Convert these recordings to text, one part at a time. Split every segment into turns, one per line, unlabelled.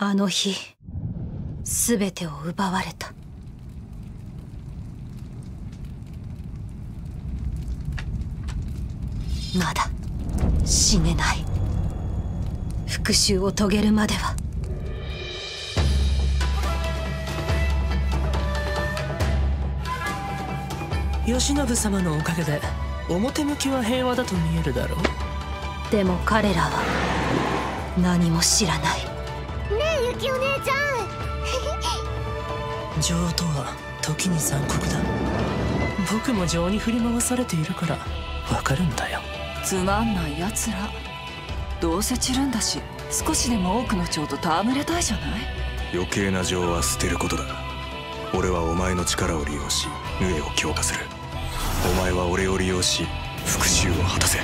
あの日全てを奪われた。まだ死ねない。復讐を遂げるまでは。
慶喜様のおかげで表向きは平和だと見えるだろう。
でも彼らは何も知らない
ねえゆきお姉ちゃ
ん。女王とは時に残酷だ。僕も情に振り回されているからわかるんだよ。
つまんないやつら。どうせ散るんだし少しでも多くの蝶と戯れたいじゃない？
余計な情は捨てることだ。俺はお前の力を利用しヌエを強化する。お前は俺を利用し復讐を果たせ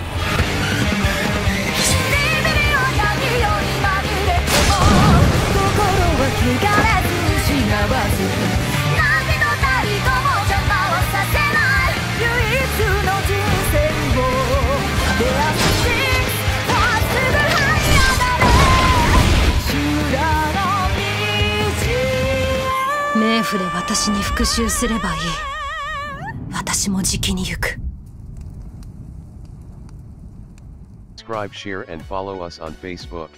冥府で私に復讐すればいい私もじきに行く
Subscribe, share and follow us on Facebook.